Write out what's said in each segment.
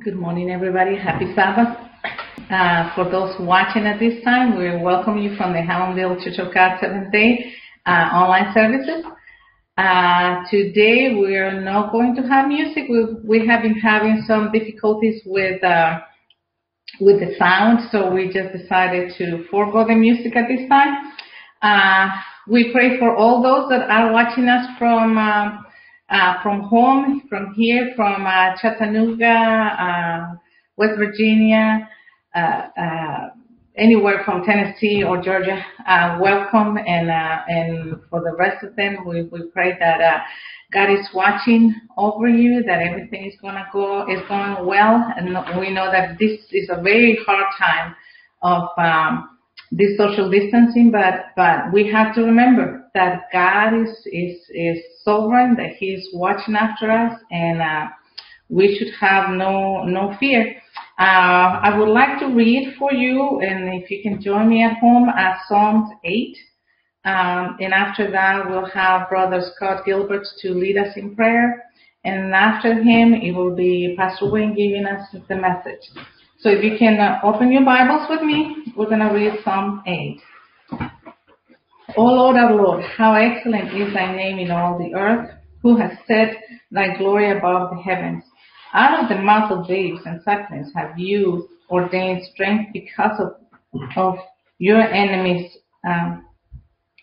Good morning, everybody. Happy Sabbath. Uh, for those watching at this time, we welcome you from the Hammondville Church of God Seventh Day uh, online services. Uh, today, we are not going to have music. We, we have been having some difficulties with uh, with the sound, so we just decided to forego the music at this time. Uh, we pray for all those that are watching us from uh, from home, from here, from uh, Chattanooga, uh, West Virginia, uh, uh, anywhere from Tennessee or Georgia. Uh, welcome, and and for the rest of them, we, we pray that God is watching over you, that everything is gonna go is going well, and we know that this is a very hard time of um, this social distancing, but but we have to remember that God is is is sovereign, that He is watching after us, and uh, we should have no no fear. Uh, I would like to read for you, and if you can join me at home, at Psalms 8. Um, and after that, we'll have Brother Scott Gilbert to lead us in prayer. And after him, it will be Pastor Wayne giving us the message. So if you can uh, open your Bibles with me, we're going to read Psalm 8. O Lord our Lord, how excellent is thy name in all the earth, who has set thy glory above the heavens. Out of the mouth of babes and sucklings have you ordained strength because of, of your enemies, um,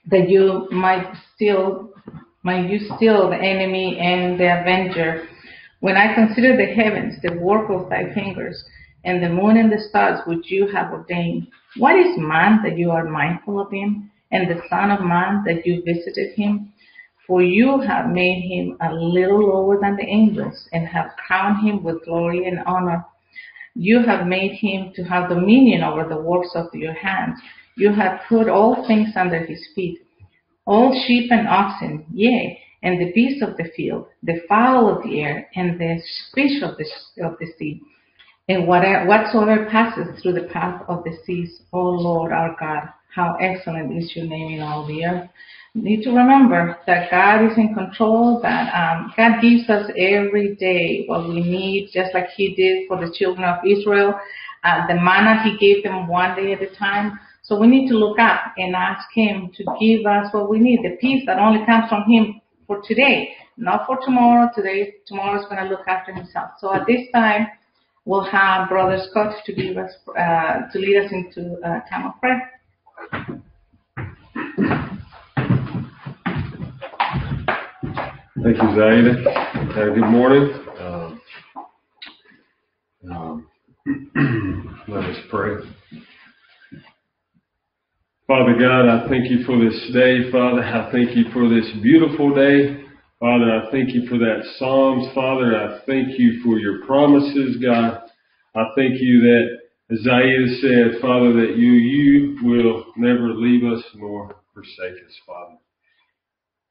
that you might still, might you still the enemy and the avenger. When I consider the heavens, the work of thy fingers, and the moon and the stars which you have ordained. What is man that you are mindful of him, and the son of man that you visited him? For you have made him a little lower than the angels, and have crowned him with glory and honor. You have made him to have dominion over the works of your hands. You have put all things under his feet, all sheep and oxen, yea, and the beasts of the field, the fowl of the air, and the fish of the, of the sea and whatsoever passes through the path of the seas, O Lord our God, how excellent is your name in all the earth. Need to remember that God is in control, that um, God gives us every day what we need, just like He did for the children of Israel. Uh, the manna He gave them one day at a time. So we need to look up and ask Him to give us what we need, the peace that only comes from Him for today, not for tomorrow. Today, tomorrow is going to look after Himself. So at this time, we'll have Brother Scott to give us uh, to lead us into a time of prayer. Thank you, Zaida. Uh, good morning. Um, um, let us pray. Father God, I thank you for this day, Father. I thank you for this beautiful day. Father, I thank you for that Psalms. Father, I thank you for your promises, God. I thank you that, Isaiah said, Father, that you, you will never leave us nor forsake us, Father.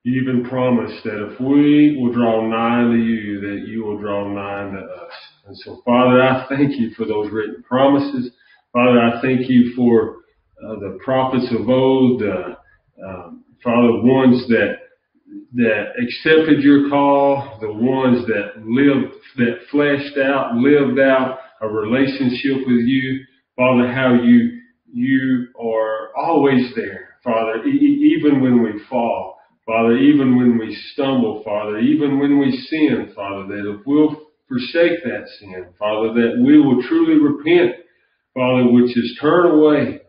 You even promised that if we will draw nigh to you, that you will draw nigh to us. And so, Father, I thank you for those written promises. Father, I thank you for uh, the prophets of old, uh, um, Father, ones that that accepted your call, the ones that lived, that fleshed out, lived out a relationship with you. Father, how you, you are always there, Father, e- even when we fall. Father, even when we stumble, Father, even when we sin, Father, that if we'll forsake that sin, Father, that we will truly repent, Father, which is turn away,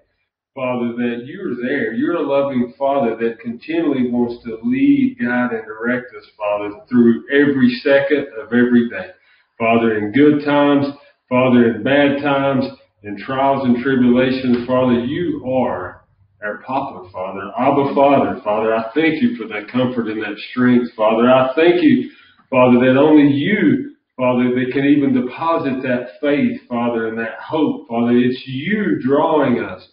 Father, that you're there. You're a loving Father that continually wants to lead, guide, and direct us, Father, through every second of every day. Father, in good times, Father, in bad times, in trials and tribulations, Father, you are our Papa, Father, Abba, Father. Father, I thank you for that comfort and that strength, Father. I thank you, Father, that only you, Father, that can even deposit that faith, Father, and that hope, Father. It's you drawing us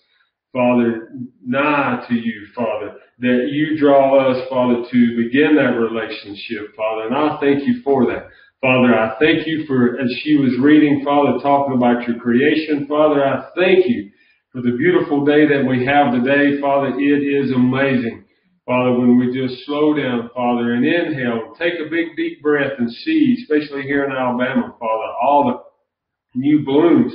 Father, nigh to you, Father, that you draw us, Father, to begin that relationship, Father. And I thank you for that. Father, I thank you for, as she was reading, Father, talking about your creation, Father, I thank you for the beautiful day that we have today, Father. It is amazing. Father, when we just slow down, Father, and inhale, take a big deep breath and see, especially here in Alabama, Father, all the new blooms.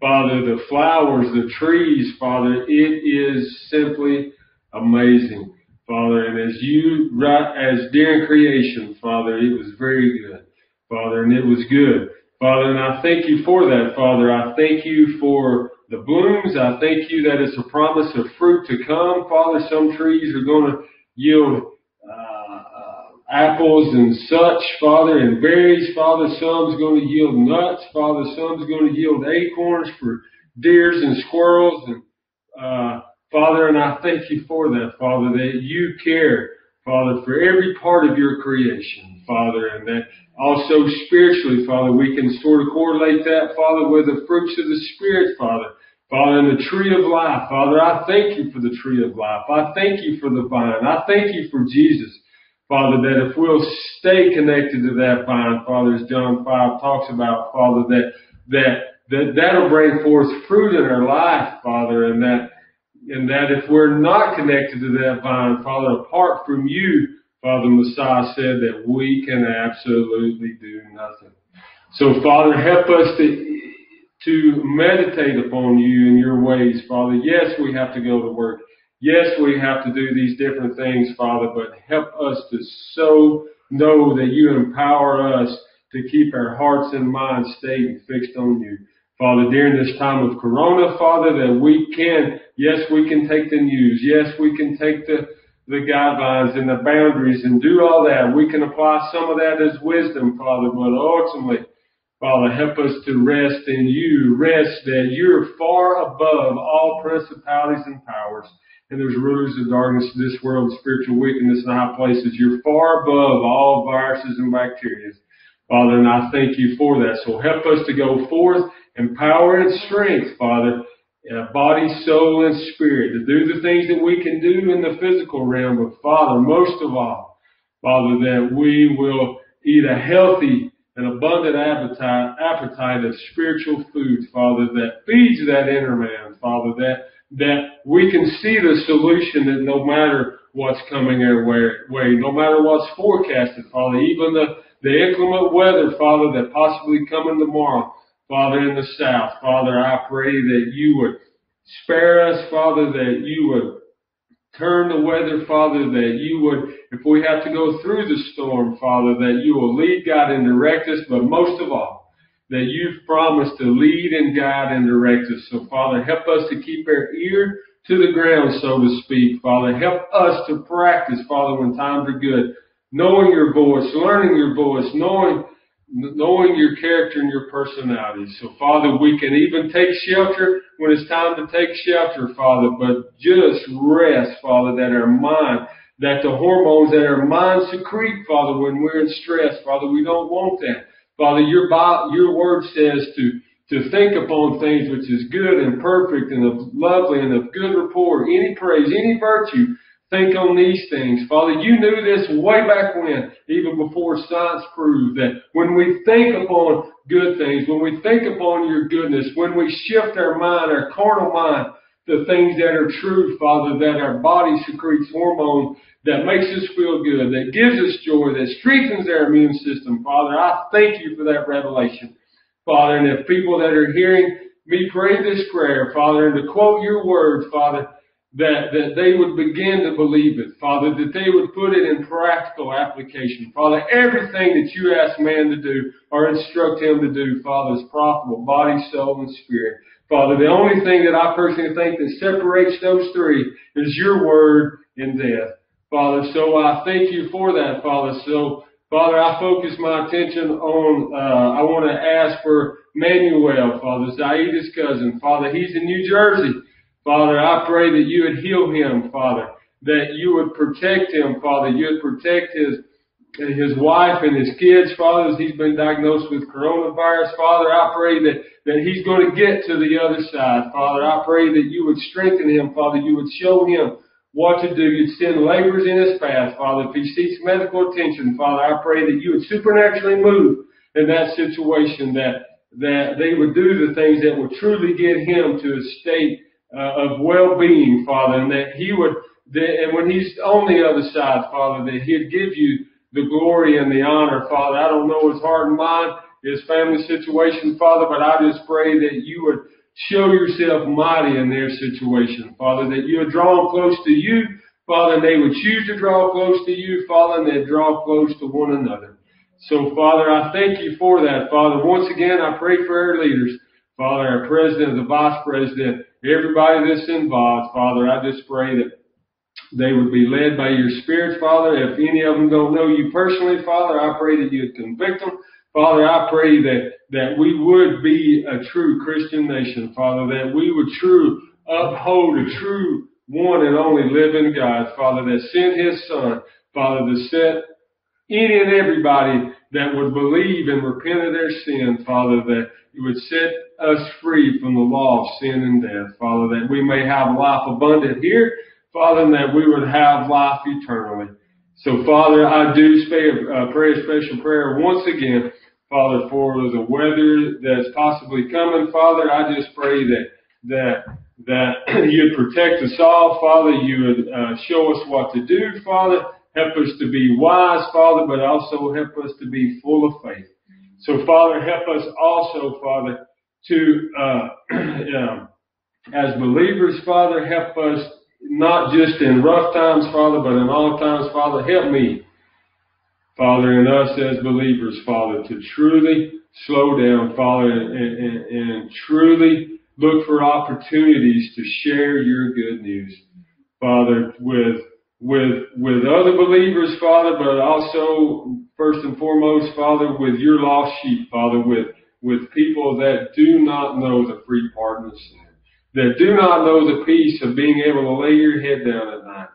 Father, the flowers, the trees, Father, it is simply amazing. Father, and as you, as during creation, Father, it was very good. Father, and it was good. Father, and I thank you for that, Father. I thank you for the blooms. I thank you that it's a promise of fruit to come. Father, some trees are going to yield uh, uh, apples and such, Father, and berries. Father, some's going to yield nuts. Father, some's going to yield acorns for deers and squirrels. And uh, Father, and I thank you for that, Father, that you care, Father, for every part of your creation, Father, and that also spiritually, Father, we can sort of correlate that, Father, with the fruits of the Spirit, Father. Father, in the tree of life, Father, I thank you for the tree of life. I thank you for the vine. I thank you for Jesus. Father, that if we'll stay connected to that vine, Father, as John 5 talks about, Father, that, that, that that'll bring forth fruit in our life, Father, and that, and that if we're not connected to that vine, Father, apart from you, Father, Messiah said that we can absolutely do nothing. So Father, help us to to meditate upon you and your ways, Father. Yes, we have to go to work. Yes, we have to do these different things, Father, but help us to so know that you empower us to keep our hearts and minds stayed and fixed on you. Father, during this time of Corona, Father, that we can, yes, we can take the news. Yes, we can take the, the guidelines and the boundaries and do all that. We can apply some of that as wisdom, Father, but ultimately, Father, help us to rest in you. Rest that you're far above all principalities and powers. And there's rulers of darkness of this world, spiritual wickedness in high places. You're far above all viruses and bacteria. Father, and I thank you for that. So help us to go forth in power and strength, Father, body, soul, and spirit, to do the things that we can do in the physical realm. But Father, most of all, Father, that we will eat a healthy and abundant appetite, appetite of spiritual food, Father, that feeds that inner man, Father, that, that we can see the solution that no matter what's coming our way, no matter what's forecasted, Father, even the, the inclement weather, Father, that possibly coming tomorrow, Father, in the south, Father, I pray that you would spare us, Father, that you would turn the weather, Father, that you would, if we have to go through the storm, Father, that you will lead, guide, and direct us, but most of all, that you've promised to lead and guide and direct us. So, Father, help us to keep our ear to the ground, so to speak. Father, help us to practice, Father, when times are good, knowing your voice, learning your voice, knowing knowing your character and your personality. So Father, we can even take shelter when it's time to take shelter, Father, but just rest, Father, that our mind, that the hormones that our mind secrete, Father, when we're in stress, Father, we don't want that. Father, your, your word says to, to think upon things which is good and perfect and of lovely and of good report, any praise, any virtue, think on these things. Father, you knew this way back when, even before science proved that when we think upon good things, when we think upon your goodness, when we shift our mind, our carnal mind, the things that are true, Father, that our body secretes hormone that makes us feel good, that gives us joy, that strengthens our immune system, Father. I thank you for that revelation, Father. And if people that are hearing me pray this prayer, Father, and to quote your word, Father, that, that they would begin to believe it, Father, that they would put it in practical application. Father, everything that you ask man to do or instruct him to do, Father, is profitable, body, soul, and spirit. Father, the only thing that I personally think that separates those three is your word and death. Father, so I thank you for that, Father. So, Father, I focus my attention on, uh, I want to ask for Manuel, Father, Zaida's cousin. Father, he's in New Jersey. Father, I pray that you would heal him, Father, that you would protect him, Father, you would protect his his wife and his kids, Father, as he's been diagnosed with coronavirus. Father, I pray that, that he's going to get to the other side. Father, I pray that you would strengthen him, Father. You would show him what to do. You'd send laborers in his path, Father. If he seeks medical attention, Father, I pray that you would supernaturally move in that situation, that, that they would do the things that would truly get him to a state uh, of well-being, Father, and that He would, that, and when He's on the other side, Father, that He'd give you the glory and the honor, Father. I don't know His heart and mind. his family situation, Father, but I just pray that you would show yourself mighty in their situation, Father, that you would draw them close to you, Father, and they would choose to draw close to you, Father, and they'd draw close to one another. So, Father, I thank you for that, Father. Once again, I pray for our leaders, Father, our president, the vice president, everybody that's involved, Father. I just pray that they would be led by your Spirit, Father. If any of them don't know you personally, Father, I pray that you'd convict them. Father, I pray that, that we would be a true Christian nation, Father, that we would true uphold a true one and only living God, Father, that sent His Son, Father, to set any and everybody that would believe and repent of their sin, Father, that you would set us free from the law of sin and death, Father, that we may have life abundant here, Father, and that we would have life eternally. So, Father, I do pray a, special prayer once again, Father, for the weather that's possibly coming. Father, I just pray that that that you'd protect us all, Father. You would uh, show us what to do, Father. Help us to be wise, Father, but also help us to be full of faith. So, Father, help us also, Father, to, uh, um, as believers, Father, help us not just in rough times, Father, but in all times, Father, help me, Father, and us as believers, Father, to truly slow down, Father, and, and, and truly look for opportunities to share your good news, Father, with with with other believers, Father, but also first and foremost, Father, with your lost sheep, Father, with with people that do not know the free pardon of sin, that do not know the peace of being able to lay your head down at night,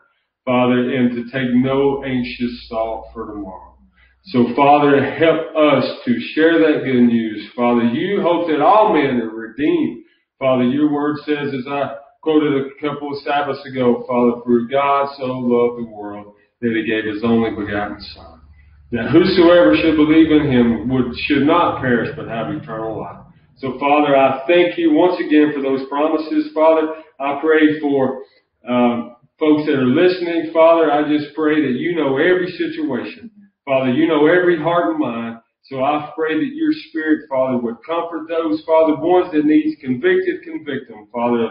Father, and to take no anxious thought for tomorrow. So, Father, help us to share that good news. Father, you hope that all men are redeemed. Father, your word says, as I quoted a couple of Sabbaths ago, Father, for God so loved the world that he gave his only begotten Son. That whosoever should believe in him would, should not perish but have eternal life. So Father, I thank you once again for those promises, Father. I pray for, um, folks that are listening, Father. I just pray that you know every situation. Father, you know every heart and mind. So I pray that your spirit, Father, would comfort those, Father, ones that needs convicted, convict them, Father,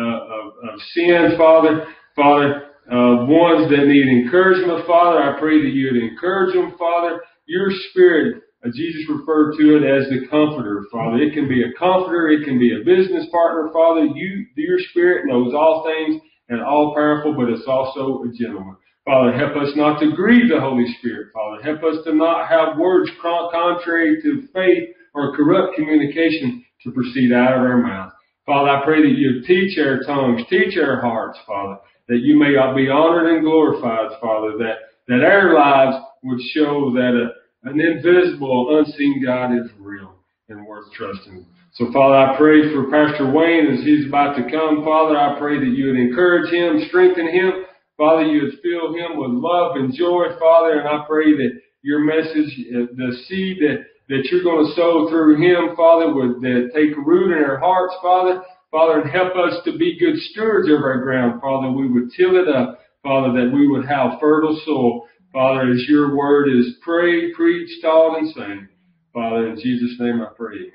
of, of sin, Father. Father, uh, ones that need encouragement, Father, I pray that you would encourage them, Father. Your Spirit, uh, Jesus referred to it as the Comforter, Father. It can be a comforter, it can be a business partner, Father. You, your Spirit knows all things and all powerful, but it's also a gentleman. Father, help us not to grieve the Holy Spirit, Father. Help us to not have words contrary to faith or corrupt communication to proceed out of our mouth. Father, I pray that you teach our tongues, teach our hearts, Father, that you may be honored and glorified, Father, that, that our lives would show that a, an invisible, unseen God is real and worth trusting. So Father, I pray for Pastor Wayne as he's about to come. Father, I pray that you would encourage him, strengthen him. Father, you would fill him with love and joy, Father, and I pray that your message, the seed that that you're going to sow through him, Father, would that take root in our hearts, Father. Father, and help us to be good stewards of our ground, Father. We would till it up, Father, that we would have fertile soil. Father, as your word is prayed, preached, taught, and sang. Father, in Jesus' name I pray.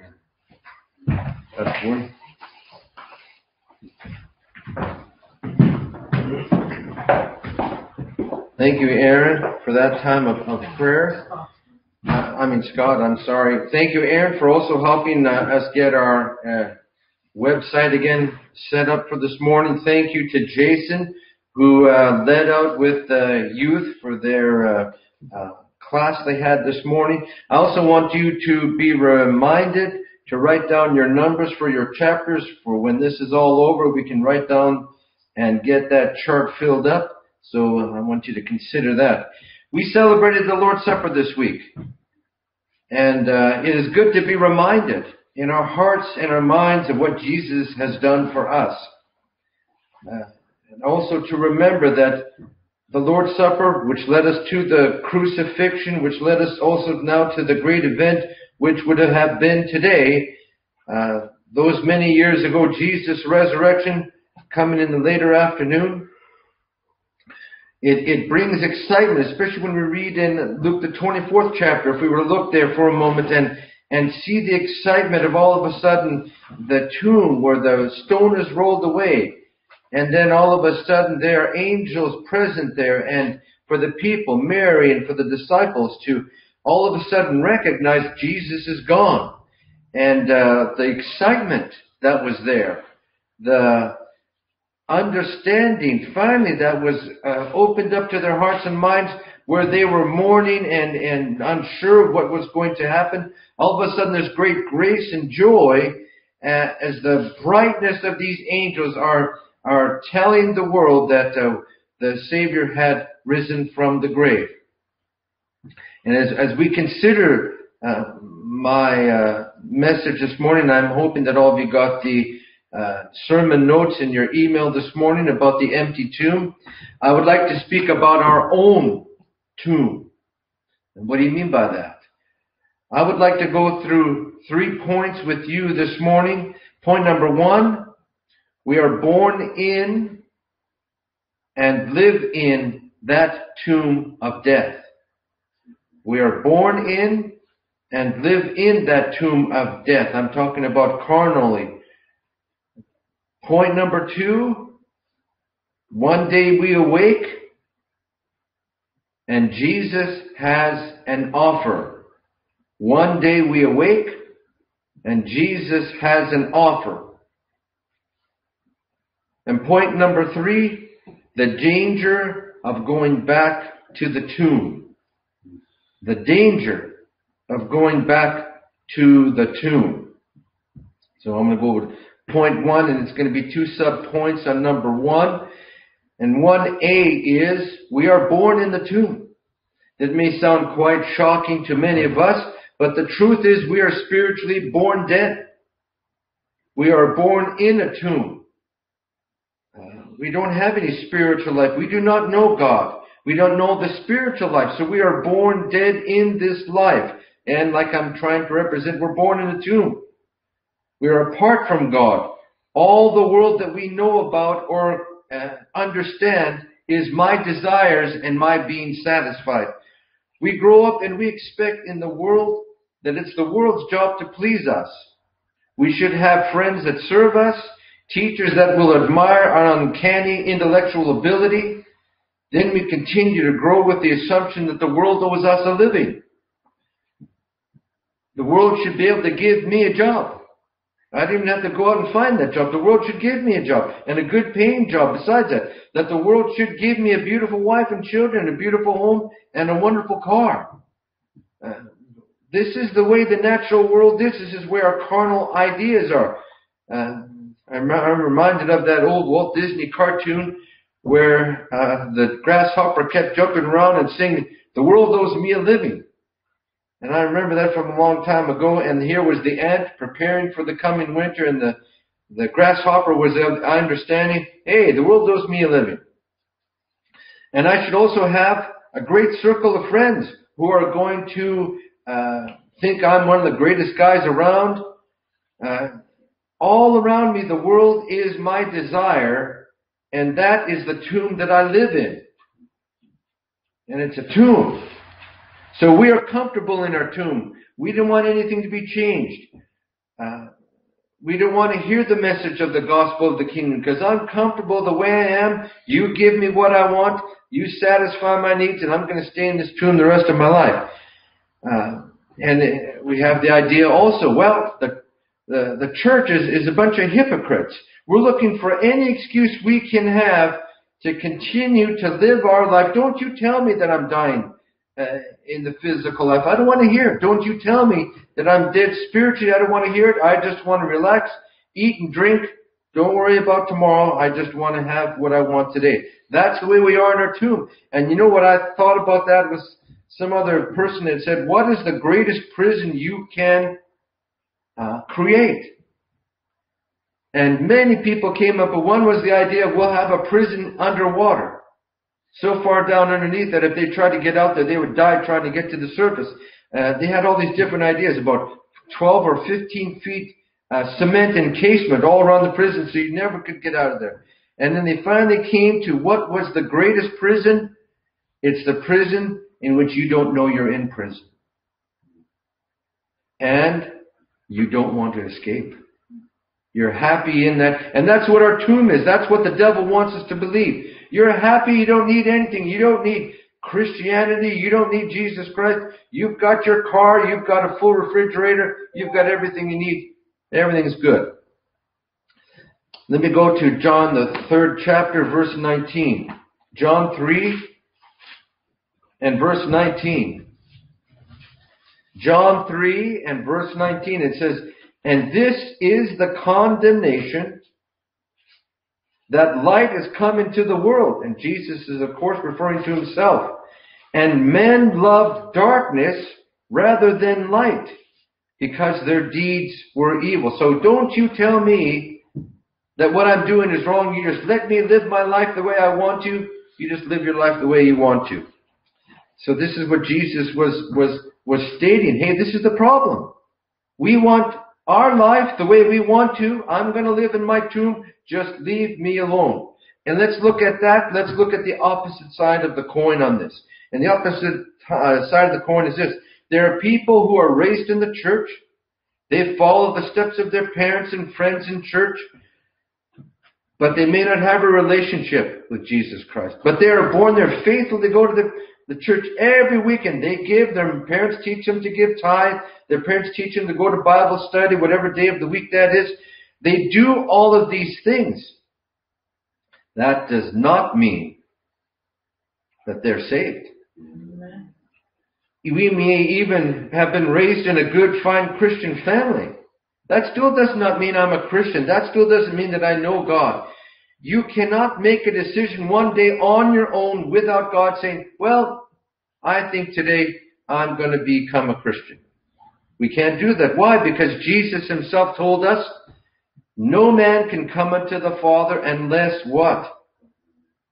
Amen. That's one. Thank you, Aaron, for that time of, of prayer. I mean, Scott, I'm sorry. Thank you, Aaron, for also helping uh, us get our uh, website again set up for this morning. Thank you to Jason, who uh, led out with the youth for their uh, uh, class they had this morning. I also want you to be reminded to write down your numbers for your chapters for when this is all over. We can write down and get that chart filled up. So I want you to consider that. We celebrated the Lord's Supper this week. And uh, it is good to be reminded in our hearts and our minds of what Jesus has done for us. Uh, and also to remember that the Lord's Supper, which led us to the crucifixion, which led us also now to the great event which would have been today, uh, those many years ago, Jesus' resurrection coming in the later afternoon, it, it brings excitement, especially when we read in Luke the 24th chapter, if we were to look there for a moment and, and see the excitement of all of a sudden the tomb where the stone is rolled away. And then all of a sudden there are angels present there and for the people, Mary and for the disciples to all of a sudden recognize Jesus is gone. And uh, the excitement that was there, the understanding finally that was uh, opened up to their hearts and minds where they were mourning and, and unsure of what was going to happen. All of a sudden there's great grace and joy uh, as the brightness of these angels are, are telling the world that uh, the Savior had risen from the grave. And as, as we consider uh, my uh, message this morning, I'm hoping that all of you got the uh, sermon notes in your email this morning about the empty tomb. I would like to speak about our own tomb. And what do you mean by that? I would like to go through three points with you this morning. Point number one, we are born in and live in that tomb of death. We are born in and live in that tomb of death. I'm talking about carnally. Point number two, one day we awake and Jesus has an offer. One day we awake and Jesus has an offer. And point number three, the danger of going back to the tomb. The danger of going back to the tomb. So I'm going to go point one, and it's going to be two sub points on number one. And 1A is, we are born in the tomb. That may sound quite shocking to many of us, but the truth is we are spiritually born dead. We are born in a tomb. We don't have any spiritual life. We do not know God. We don't know the spiritual life. So we are born dead in this life. And like I'm trying to represent, we're born in a tomb. We are apart from God. All the world that we know about or uh, understand is my desires and my being satisfied. We grow up and we expect in the world that it's the world's job to please us. We should have friends that serve us, teachers that will admire our uncanny intellectual ability. Then we continue to grow with the assumption that the world owes us a living. The world should be able to give me a job. I didn't even have to go out and find that job. The world should give me a job and a good paying job besides that. That the world should give me a beautiful wife and children, a beautiful home, and a wonderful car. Uh, this is the way the natural world is. This is where our carnal ideas are. Uh, I'm, I'm reminded of that old Walt Disney cartoon where uh, the grasshopper kept jumping around and singing, "The world owes me a living." And I remember that from a long time ago. And here was the ant preparing for the coming winter, and the the grasshopper was understanding, hey, the world owes me a living. And I should also have a great circle of friends who are going to uh, think I'm one of the greatest guys around. Uh, all around me, the world is my desire, and that is the tomb that I live in. And it's a tomb. So we are comfortable in our tomb. We don't want anything to be changed. Uh, we don't want to hear the message of the gospel of the kingdom because I'm comfortable the way I am. You give me what I want. You satisfy my needs and I'm going to stay in this tomb the rest of my life. Uh, and we have the idea also, well, the, the, the church is, is a bunch of hypocrites. We're looking for any excuse we can have to continue to live our life. Don't you tell me that I'm dying uh, in the physical life. I don't want to hear it. Don't you tell me that I'm dead spiritually. I don't want to hear it. I just want to relax, eat and drink. Don't worry about tomorrow. I just want to have what I want today. That's the way we are in our tomb. And you know what I thought about that was some other person had said, what is the greatest prison you can uh, create? And many people came up, but one was the idea of we'll have a prison underwater so far down underneath that if they tried to get out there, they would die trying to get to the surface. Uh, they had all these different ideas about 12 or 15 feet uh, cement encasement all around the prison so you never could get out of there. And then they finally came to what was the greatest prison? It's the prison in which you don't know you're in prison. and you don't want to escape. You're happy in that, and that's what our tomb is. That's what the devil wants us to believe. You're happy, you don't need anything. You don't need Christianity, you don't need Jesus Christ. You've got your car, you've got a full refrigerator, you've got everything you need. Everything's good. Let me go to John, the third chapter, verse 19. John 3 and verse 19. John 3 and verse 19, it says, And this is the condemnation that light has come into the world. And Jesus is, of course, referring to himself. And men loved darkness rather than light because their deeds were evil. So don't you tell me that what I'm doing is wrong. You just let me live my life the way I want to. You just live your life the way you want to. So this is what Jesus was, was, was stating. Hey, this is the problem. We want our life the way we want to. I'm going to live in my tomb. Just leave me alone. And let's look at that. Let's look at the opposite side of the coin on this. And the opposite uh, side of the coin is this. There are people who are raised in the church. They follow the steps of their parents and friends in church but they may not have a relationship with Jesus Christ. But they are born, they're faithful, they go to the, the church every weekend. They give, their parents teach them to give tithe, their parents teach them to go to Bible study, whatever day of the week that is. They do all of these things. That does not mean that they're saved. We may even have been raised in a good, fine Christian family. That still does not mean I'm a Christian. That still doesn't mean that I know God. You cannot make a decision one day on your own without God saying, well, I think today I'm going to become a Christian. We can't do that. Why? Because Jesus himself told us, no man can come unto the Father unless what?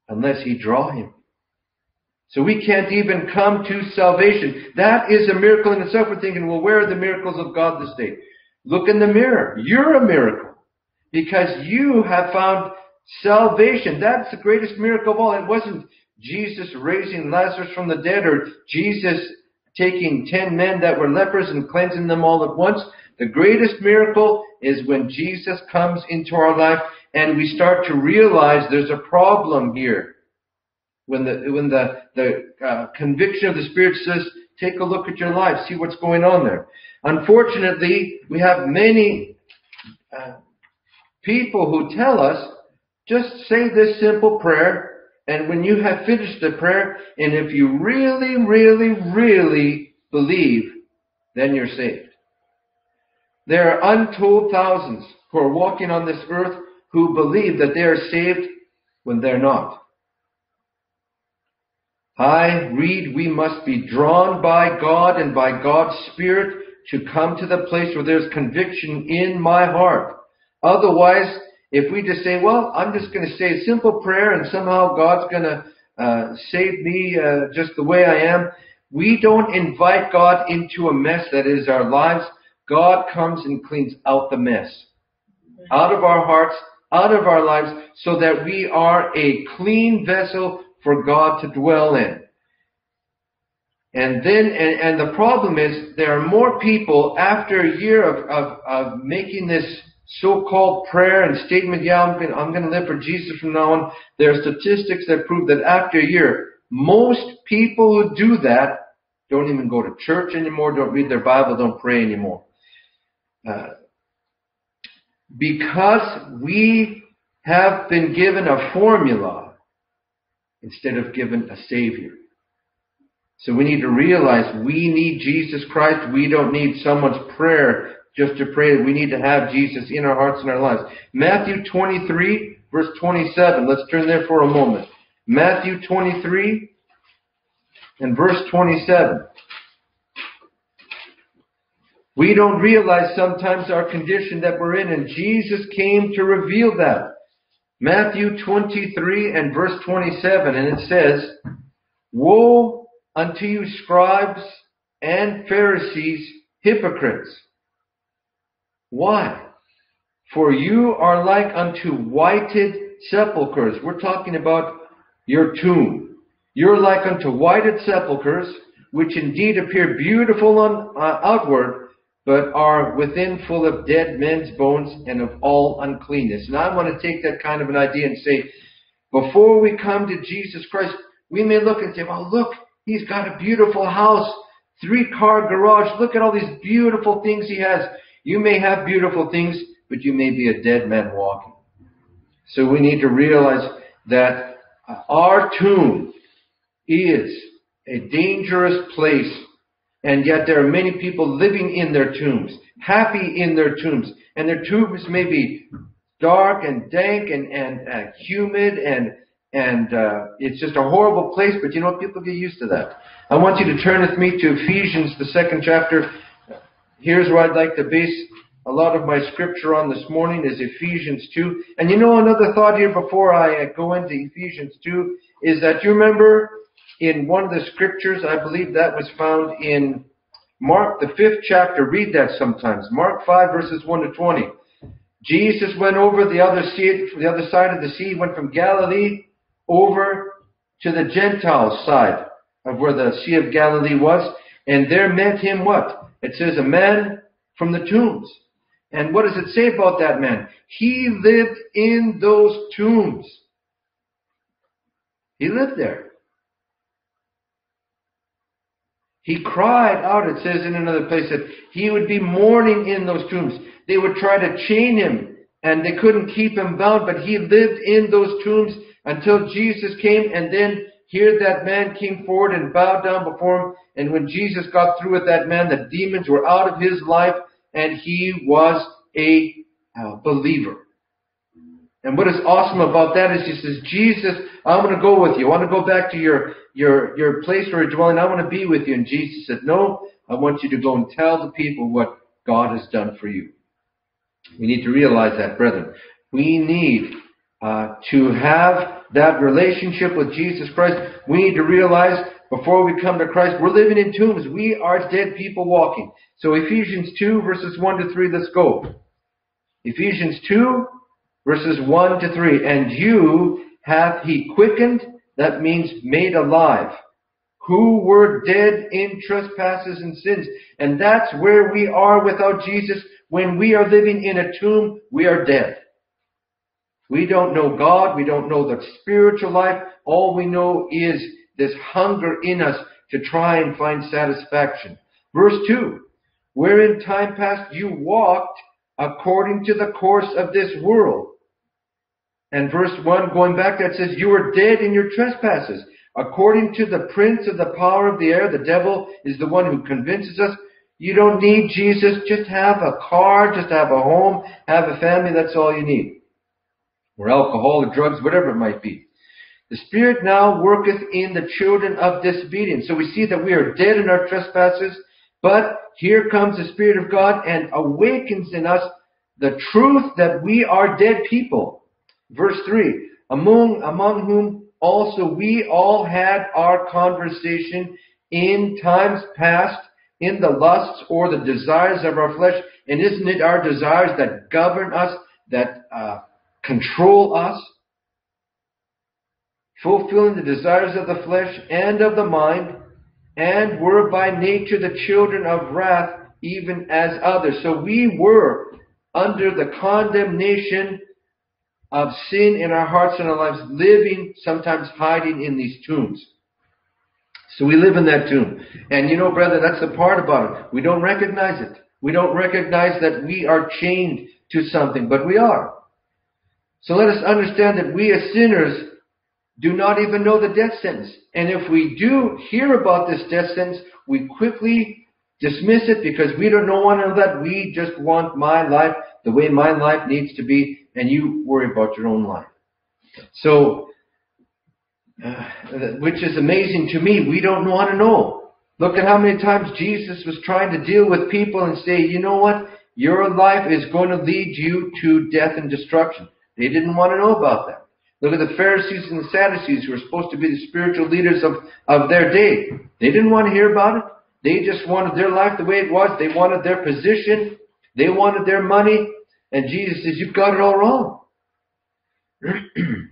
Unless he draw him. So we can't even come to salvation. That is a miracle in itself. We're thinking, well, where are the miracles of God this day? Look in the mirror. You're a miracle because you have found salvation. That's the greatest miracle of all. It wasn't Jesus raising Lazarus from the dead or Jesus taking ten men that were lepers and cleansing them all at once. The greatest miracle is when Jesus comes into our life and we start to realize there's a problem here. When the, when the, the uh, conviction of the Spirit says, take a look at your life, see what's going on there. Unfortunately, we have many uh, people who tell us, just say this simple prayer, and when you have finished the prayer, and if you really, really, really believe, then you're saved. There are untold thousands who are walking on this earth who believe that they are saved when they're not. I read we must be drawn by God and by God's Spirit to come to the place where there's conviction in my heart. Otherwise, if we just say, well, I'm just going to say a simple prayer and somehow God's going to uh, save me uh, just the way I am, we don't invite God into a mess that is our lives. God comes and cleans out the mess. Out of our hearts, out of our lives, so that we are a clean vessel for God to dwell in. And then, and, and the problem is, there are more people after a year of, of, of making this so-called prayer and statement, yeah, I'm going, I'm to live for Jesus from now on. There are statistics that prove that after a year, most people who do that don't even go to church anymore, don't read their Bible, don't pray anymore. Uh, because we have been given a formula instead of given a Savior. So we need to realize we need Jesus Christ. We don't need someone's prayer just to pray. That we need to have Jesus in our hearts and our lives. Matthew 23 verse 27. Let's turn there for a moment. Matthew 23 and verse 27. We don't realize sometimes our condition that we're in and Jesus came to reveal that. Matthew 23 and verse 27 and it says, Woe unto you scribes and Pharisees, hypocrites. Why? For you are like unto whited sepulchres. We're talking about your tomb. You're like unto whited sepulchres, which indeed appear beautiful on uh, outward, but are within full of dead men's bones and of all uncleanness. And I want to take that kind of an idea and say, before we come to Jesus Christ, we may look and say, well, look, he's got a beautiful house, three car garage. Look at all these beautiful things he has. You may have beautiful things, but you may be a dead man walking. So we need to realize that our tomb is a dangerous place, and yet there are many people living in their tombs, happy in their tombs, and their tombs may be dark and dank and, and uh, humid and and uh, it's just a horrible place, but you know what? People get used to that. I want you to turn with me to Ephesians, the second chapter. Here's where I'd like to base a lot of my scripture on this morning is Ephesians 2. And you know another thought here before I uh, go into Ephesians 2 is that you remember in one of the scriptures, I believe that was found in Mark, the fifth chapter. Read that sometimes. Mark 5 verses 1 to 20. Jesus went over the other sea, the other side of the sea, went from Galilee over to the Gentile side of where the Sea of Galilee was, and there met him what? It says a man from the tombs. And what does it say about that man? He lived in those tombs. He lived there. He cried out, it says in another place, that he would be mourning in those tombs. They would try to chain him, and they couldn't keep him bound, but he lived in those tombs until Jesus came, and then here that man came forward and bowed down before him. And when Jesus got through with that man, the demons were out of his life, and he was a believer. And what is awesome about that is he says, Jesus, I'm going to go with you. I want to go back to your, your, your place where you're dwelling. I want to be with you. And Jesus said, no, I want you to go and tell the people what God has done for you. We need to realize that, brethren. We need uh, to have that relationship with Jesus Christ. We need to realize before we come to Christ, we're living in tombs. We are dead people walking. So Ephesians 2 verses 1 to 3, let's go. Ephesians 2 verses 1 to 3. And you hath he quickened, that means made alive, who were dead in trespasses and sins. And that's where we are without Jesus. When we are living in a tomb, we are dead. We don't know God. We don't know the spiritual life. All we know is this hunger in us to try and find satisfaction. Verse 2. Where in time past you walked according to the course of this world. And verse 1 going back that says, you were dead in your trespasses. According to the prince of the power of the air, the devil is the one who convinces us you don't need Jesus. Just have a car, just have a home, have a family. That's all you need. Or alcohol or drugs, whatever it might be. The Spirit now worketh in the children of disobedience. So we see that we are dead in our trespasses, but here comes the Spirit of God and awakens in us the truth that we are dead people. Verse 3, among, among whom also we all had our conversation in times past in the lusts or the desires of our flesh. And isn't it our desires that govern us, that uh, control us? Fulfilling the desires of the flesh and of the mind, and were by nature the children of wrath, even as others. So we were under the condemnation of sin in our hearts and our lives, living, sometimes hiding in these tombs. So we live in that tomb. And you know, brother, that's the part about it. We don't recognize it. We don't recognize that we are chained to something, but we are. So let us understand that we as sinners do not even know the death sentence. And if we do hear about this death sentence, we quickly dismiss it because we don't want to know that. We just want my life the way my life needs to be, and you worry about your own life. So, uh, which is amazing to me. We don't want to know. Look at how many times Jesus was trying to deal with people and say, you know what? Your life is going to lead you to death and destruction. They didn't want to know about that. Look at the Pharisees and the Sadducees who were supposed to be the spiritual leaders of, of their day. They didn't want to hear about it. They just wanted their life the way it was. They wanted their position. They wanted their money. And Jesus says, you've got it all wrong.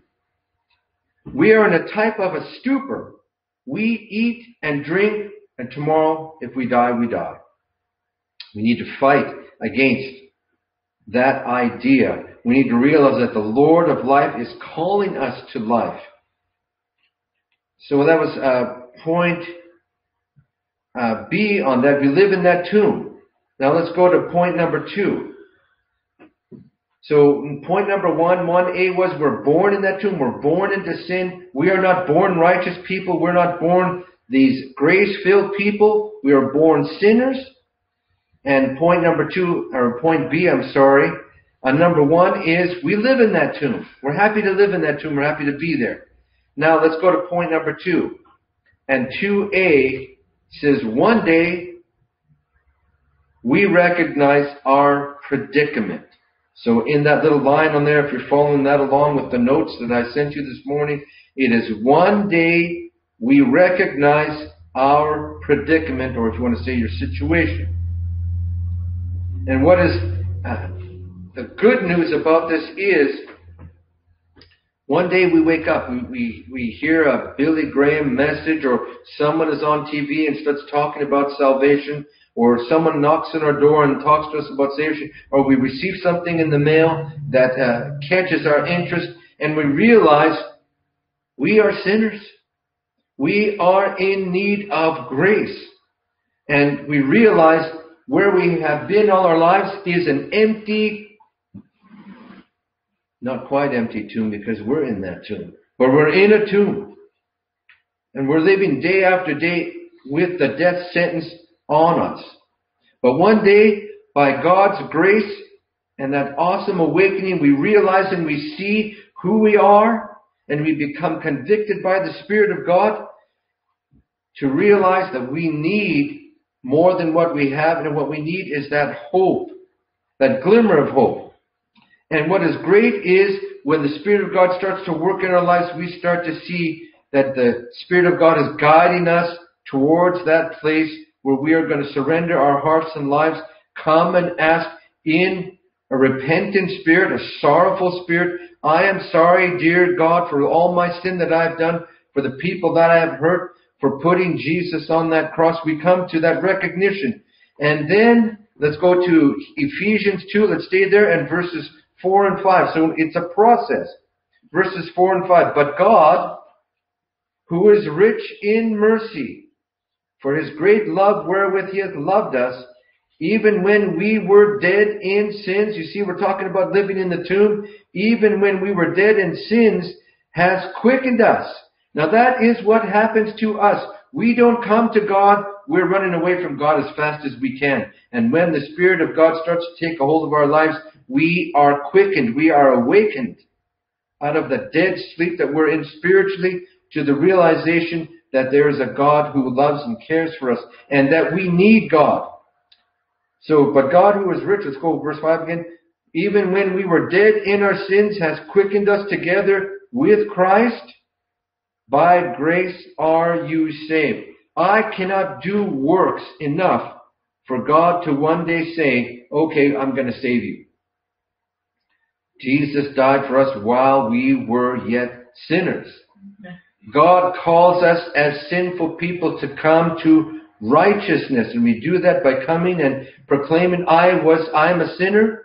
we are in a type of a stupor. We eat and drink, and tomorrow, if we die, we die. We need to fight against that idea. We need to realize that the Lord of life is calling us to life. So that was uh, point uh, B on that. We live in that tomb. Now let's go to point number two. So point number one, 1A was we're born in that tomb. We're born into sin. We are not born righteous people. We're not born these grace-filled people. We are born sinners. And point number two, or point B, I'm sorry, uh, number one is we live in that tomb. We're happy to live in that tomb. We're happy to be there. Now let's go to point number two. And 2A says one day we recognize our predicament. So in that little line on there, if you're following that along with the notes that I sent you this morning, it is one day we recognize our predicament, or if you want to say your situation. And what is uh, the good news about this is one day we wake up, we, we, we hear a Billy Graham message, or someone is on TV and starts talking about salvation, or someone knocks on our door and talks to us about salvation, or we receive something in the mail that uh, catches our interest, and we realize we are sinners. We are in need of grace. And we realize where we have been all our lives is an empty, not quite empty tomb because we're in that tomb, but we're in a tomb. And we're living day after day with the death sentence on us. But one day, by God's grace and that awesome awakening, we realize and we see who we are and we become convicted by the Spirit of God to realize that we need more than what we have and what we need is that hope, that glimmer of hope. And what is great is when the Spirit of God starts to work in our lives, we start to see that the Spirit of God is guiding us towards that place where we are going to surrender our hearts and lives, come and ask in a repentant spirit, a sorrowful spirit. I am sorry, dear God, for all my sin that I have done, for the people that I have hurt, for putting Jesus on that cross. We come to that recognition. And then let's go to Ephesians 2. Let's stay there and verses 4 and 5. So it's a process. Verses 4 and 5. But God, who is rich in mercy, for his great love wherewith he hath loved us, even when we were dead in sins. You see, we're talking about living in the tomb. Even when we were dead in sins, has quickened us. Now that is what happens to us. We don't come to God, we're running away from God as fast as we can. And when the Spirit of God starts to take a hold of our lives, we are quickened, we are awakened out of the dead sleep that we're in spiritually to the realization that there is a God who loves and cares for us and that we need God. So, but God who is rich, let's go verse 5 again. Even when we were dead in our sins has quickened us together with Christ. By grace are you saved. I cannot do works enough for God to one day say, okay, I'm going to save you. Jesus died for us while we were yet sinners. God calls us as sinful people to come to righteousness. And we do that by coming and proclaiming, I was, I'm a sinner.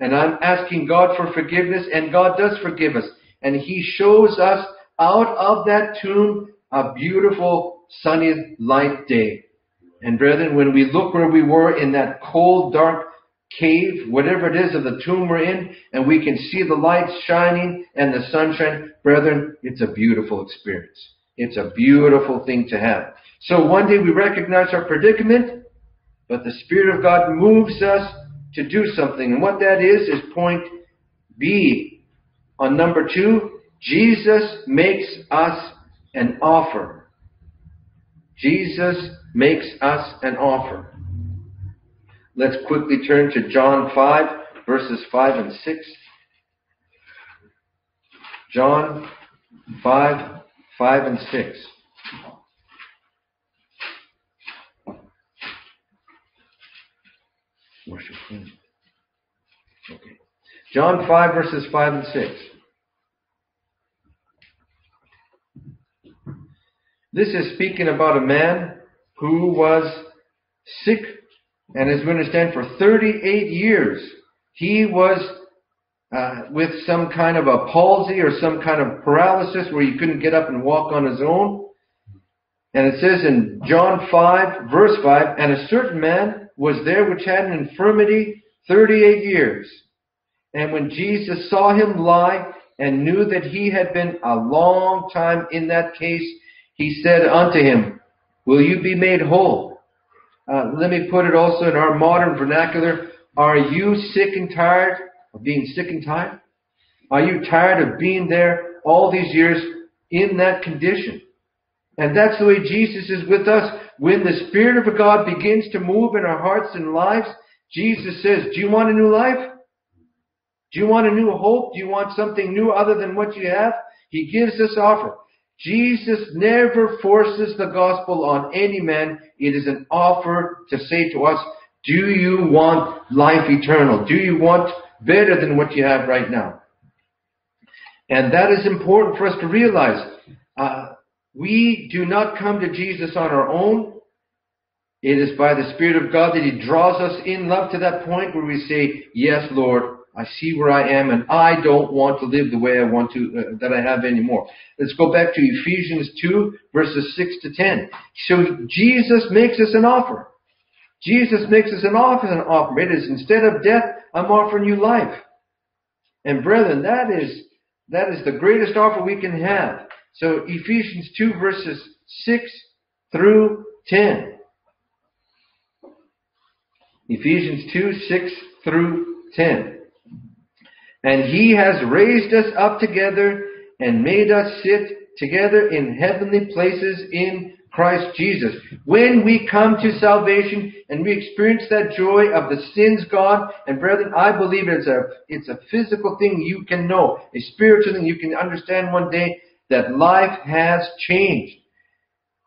And I'm asking God for forgiveness. And God does forgive us. And He shows us out of that tomb a beautiful sunny light day. And brethren, when we look where we were in that cold, dark cave, whatever it is of the tomb we're in, and we can see the lights shining and the sunshine, brethren, it's a beautiful experience. It's a beautiful thing to have. So one day we recognize our predicament, but the Spirit of God moves us to do something. And what that is, is point B. On number two, Jesus makes us an offer. Jesus makes us an offer. Let's quickly turn to John 5, verses 5 and 6. John 5, 5 and 6. Worship Okay. John 5, verses 5 and 6. This is speaking about a man who was sick And as we understand, for 38 years, he was uh, with some kind of a palsy or some kind of paralysis where he couldn't get up and walk on his own. And it says in John 5, verse 5, and a certain man was there which had an infirmity 38 years. And when Jesus saw him lie and knew that he had been a long time in that case, he said unto him, Will you be made whole? Uh, let me put it also in our modern vernacular. Are you sick and tired of being sick and tired? Are you tired of being there all these years in that condition? And that's the way Jesus is with us. When the Spirit of God begins to move in our hearts and lives, Jesus says, Do you want a new life? Do you want a new hope? Do you want something new other than what you have? He gives this offer. Jesus never forces the gospel on any man. It is an offer to say to us, do you want life eternal? Do you want better than what you have right now? And that is important for us to realize. Uh, we do not come to Jesus on our own. It is by the Spirit of God that He draws us in love to that point where we say, Yes, Lord, I see where I am and I don't want to live the way I want to, uh, that I have anymore. Let's go back to Ephesians 2 verses 6 to 10. So Jesus makes us an offer. Jesus makes us an offer, an offer. It is instead of death, I'm offering you life. And brethren, that is, that is the greatest offer we can have. So Ephesians 2 verses 6 through 10. Ephesians 2, 6 through 10. And he has raised us up together and made us sit together in heavenly places in Christ Jesus. When we come to salvation and we experience that joy of the sins God, and brethren, I believe it's a, it's a physical thing you can know, a spiritual thing you can understand one day that life has changed.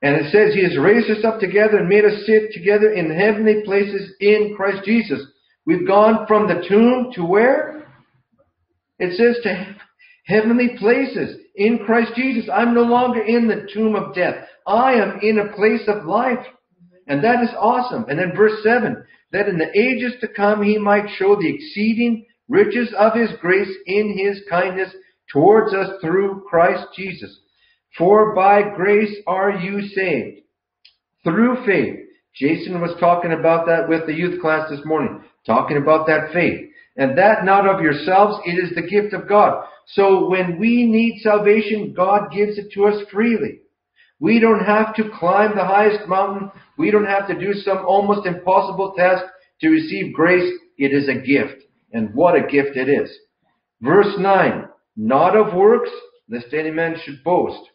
And it says he has raised us up together and made us sit together in heavenly places in Christ Jesus. We've gone from the tomb to where? It says to heavenly places in Christ Jesus. I'm no longer in the tomb of death. I am in a place of life. And that is awesome. And then verse 7, that in the ages to come he might show the exceeding riches of his grace in his kindness towards us through Christ Jesus. For by grace are you saved. Through faith. Jason was talking about that with the youth class this morning, talking about that faith. And that not of yourselves, it is the gift of God. So when we need salvation, God gives it to us freely. We don't have to climb the highest mountain. We don't have to do some almost impossible task to receive grace. It is a gift. And what a gift it is. Verse 9, not of works, lest any man should boast.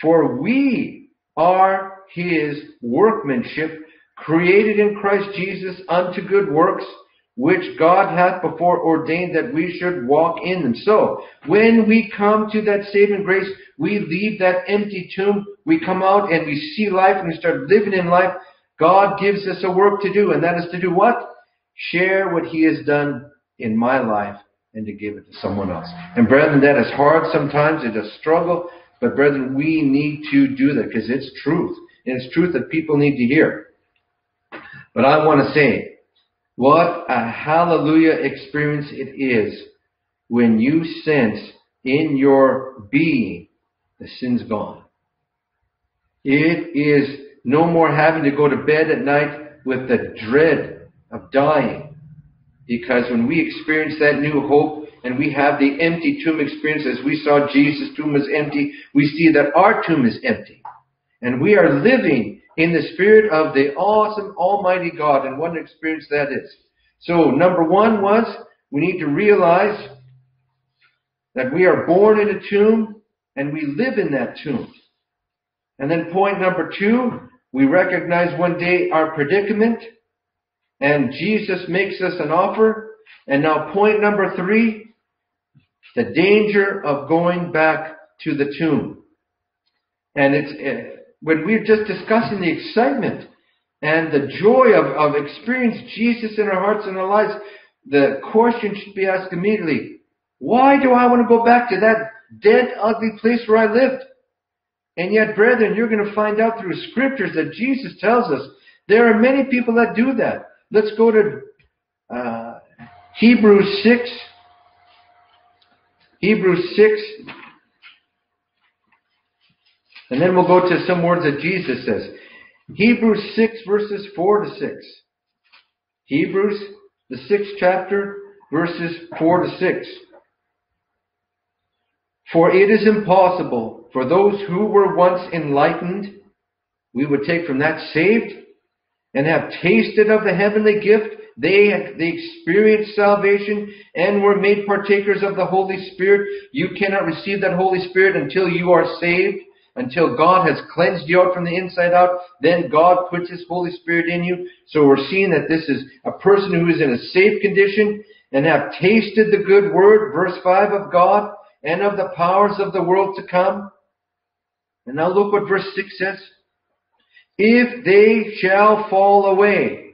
For we are his workmanship, created in Christ Jesus unto good works, which God hath before ordained that we should walk in them. So, when we come to that saving grace, we leave that empty tomb, we come out and we see life and we start living in life. God gives us a work to do, and that is to do what? Share what He has done in my life and to give it to someone else. And brethren, that is hard sometimes, it's a struggle, but brethren, we need to do that because it's truth. And it's truth that people need to hear. But I want to say, what a hallelujah experience it is when you sense in your being the sin's gone. It is no more having to go to bed at night with the dread of dying. Because when we experience that new hope and we have the empty tomb experience as we saw Jesus' tomb was empty, we see that our tomb is empty. And we are living in the spirit of the awesome Almighty God. And what an experience that is. So number one was we need to realize that we are born in a tomb and we live in that tomb. And then point number two, we recognize one day our predicament and Jesus makes us an offer. And now point number three, the danger of going back to the tomb. And it's, when we're just discussing the excitement and the joy of, of experiencing Jesus in our hearts and our lives, the question should be asked immediately, why do I want to go back to that dead, ugly place where I lived? And yet, brethren, you're going to find out through scriptures that Jesus tells us there are many people that do that. let's go to uh, Hebrews 6. Hebrews 6. And then we'll go to some words that Jesus says. Hebrews 6 verses 4 to 6. Hebrews, the sixth chapter, verses 4 to 6. For it is impossible for those who were once enlightened, we would take from that saved, and have tasted of the heavenly gift, they, they experienced salvation and were made partakers of the Holy Spirit. You cannot receive that Holy Spirit until you are saved, until God has cleansed you out from the inside out. Then God puts His Holy Spirit in you. So we're seeing that this is a person who is in a safe condition and have tasted the good word, verse 5 of God, and of the powers of the world to come. And now look what verse 6 says. If they shall fall away,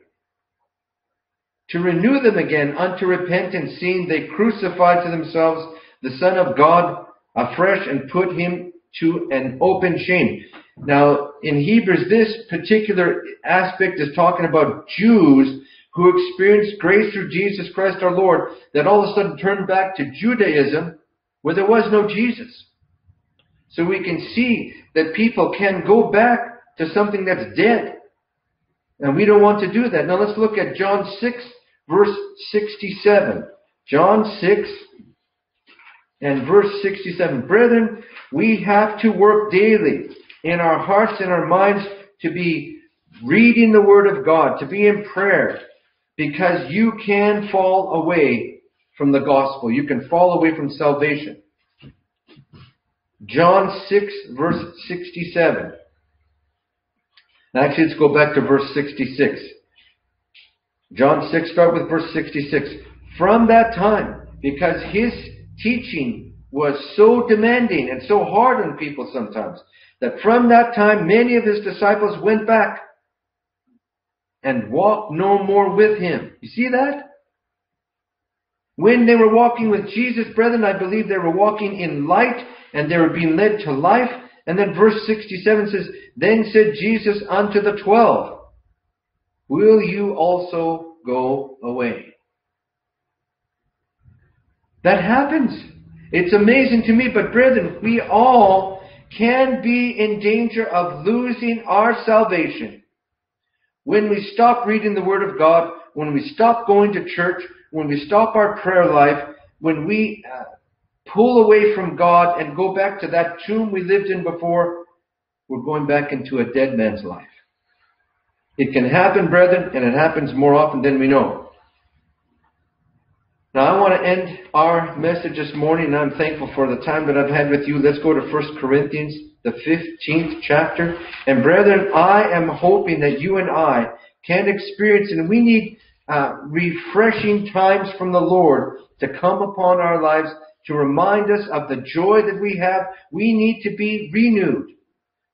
to renew them again unto repentance, seeing they crucified to themselves the Son of God afresh and put him to an open shame. Now, in Hebrews, this particular aspect is talking about Jews who experienced grace through Jesus Christ our Lord that all of a sudden turned back to Judaism where there was no Jesus. So we can see that people can go back to something that's dead. And we don't want to do that. Now let's look at John 6 verse 67. John 6 and verse 67. Brethren, we have to work daily in our hearts and our minds to be reading the Word of God, to be in prayer, because you can fall away from the gospel. You can fall away from salvation. John 6 verse 67. Actually, let's go back to verse 66. John 6, start with verse 66. From that time, because his teaching was so demanding and so hard on people sometimes, that from that time many of his disciples went back and walked no more with him. You see that? When they were walking with Jesus, brethren, I believe they were walking in light and they were being led to life. And then verse 67 says, Then said Jesus unto the twelve, Will you also go away? That happens. It's amazing to me, but brethren, we all can be in danger of losing our salvation when we stop reading the Word of God, when we stop going to church, when we stop our prayer life, when we uh, pull away from God and go back to that tomb we lived in before, we're going back into a dead man's life. It can happen, brethren, and it happens more often than we know. Now I want to end our message this morning, and I'm thankful for the time that I've had with you. Let's go to 1 Corinthians, the 15th chapter. And brethren, I am hoping that you and I can experience, and we need uh, refreshing times from the Lord to come upon our lives to remind us of the joy that we have. We need to be renewed.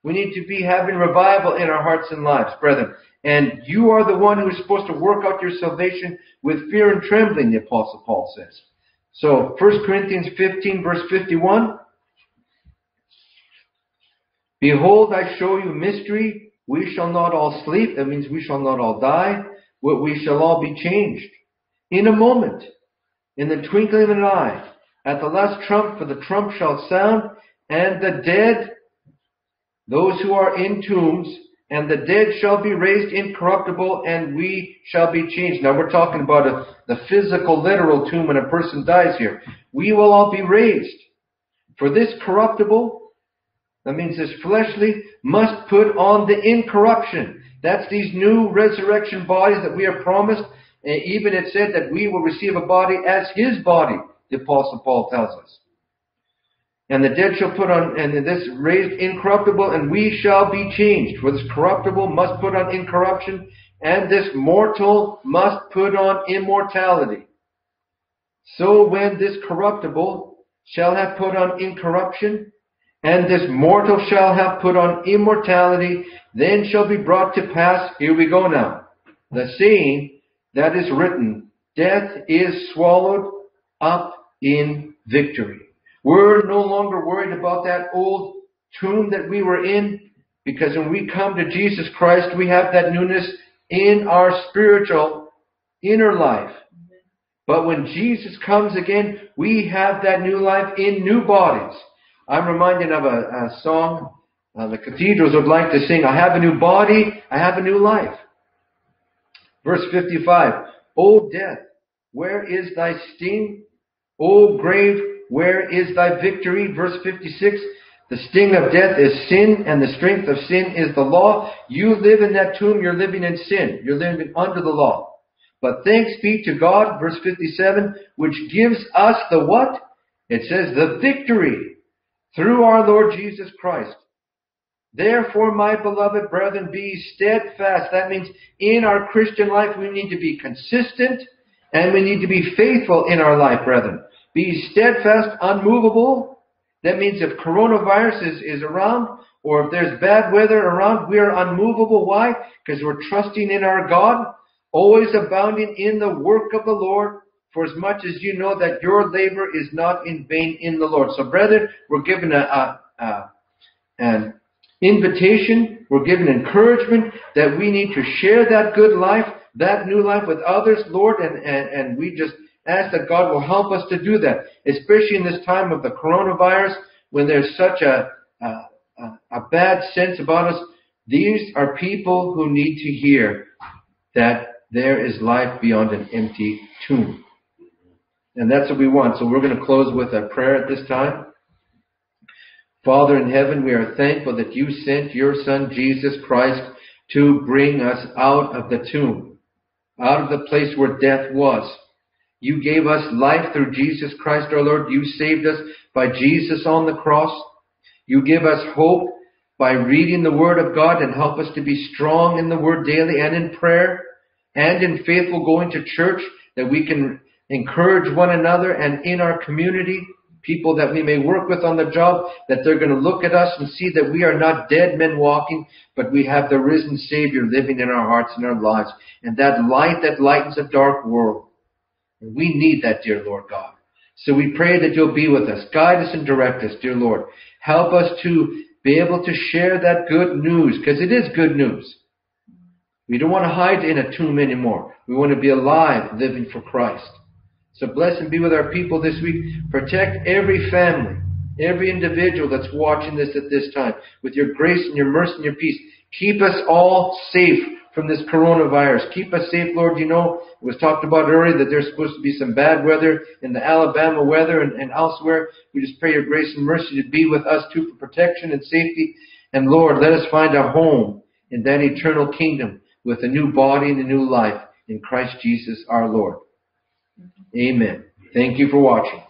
We need to be having revival in our hearts and lives, brethren. And you are the one who is supposed to work out your salvation with fear and trembling, the apostle Paul says. So, 1 Corinthians 15 verse 51. Behold, I show you mystery. We shall not all sleep. That means we shall not all die. but We shall all be changed. In a moment. In the twinkling of an eye at the last trump, for the trump shall sound, and the dead, those who are in tombs, and the dead shall be raised incorruptible, and we shall be changed. Now we're talking about a, the physical, literal tomb when a person dies here. We will all be raised. For this corruptible, that means this fleshly, must put on the incorruption. That's these new resurrection bodies that we are promised. And even it said that we will receive a body as his body the Apostle Paul tells us. And the dead shall put on, and this raised incorruptible, and we shall be changed. For this corruptible must put on incorruption, and this mortal must put on immortality. So when this corruptible shall have put on incorruption, and this mortal shall have put on immortality, then shall be brought to pass, here we go now, the saying that is written, death is swallowed up in victory. We're no longer worried about that old tomb that we were in because when we come to Jesus Christ, we have that newness in our spiritual inner life. But when Jesus comes again, we have that new life in new bodies. I'm reminded of a, a song uh, the cathedrals would like to sing, I have a new body, I have a new life. Verse 55, O death, where is thy sting? O grave, where is thy victory? Verse 56, the sting of death is sin, and the strength of sin is the law. You live in that tomb, you're living in sin. You're living under the law. But thanks be to God, verse 57, which gives us the what? It says the victory through our Lord Jesus Christ. Therefore, my beloved brethren, be steadfast. That means in our Christian life, we need to be consistent and we need to be faithful in our life, brethren. Be steadfast, unmovable. That means if coronavirus is, is around or if there's bad weather around, we are unmovable. Why? Because we're trusting in our God, always abounding in the work of the Lord, for as much as you know that your labor is not in vain in the Lord. So, brethren, we're given a, a, a an invitation, we're given encouragement that we need to share that good life, that new life with others, Lord, and, and, and we just ask that God will help us to do that, especially in this time of the coronavirus when there's such a, a, a bad sense about us. These are people who need to hear that there is life beyond an empty tomb. And that's what we want. So we're going to close with a prayer at this time. Father in heaven, we are thankful that you sent your Son, Jesus Christ, to bring us out of the tomb, out of the place where death was. You gave us life through Jesus Christ our Lord. You saved us by Jesus on the cross. You give us hope by reading the Word of God and help us to be strong in the Word daily and in prayer and in faithful going to church that we can encourage one another and in our community people that we may work with on the job, that they're going to look at us and see that we are not dead men walking, but we have the risen Savior living in our hearts and our lives. And that light that lightens a dark world. And we need that, dear Lord God. So we pray that you'll be with us. Guide us and direct us, dear Lord. Help us to be able to share that good news, because it is good news. We don't want to hide in a tomb anymore. We want to be alive, living for Christ. So bless and be with our people this week. Protect every family, every individual that's watching this at this time with your grace and your mercy and your peace. Keep us all safe from this coronavirus. Keep us safe, Lord. You know, it was talked about earlier that there's supposed to be some bad weather in the Alabama weather and, and elsewhere. We just pray your grace and mercy to be with us too for protection and safety. And Lord, let us find a home in that eternal kingdom with a new body and a new life in Christ Jesus our Lord. Amen. Thank you for watching.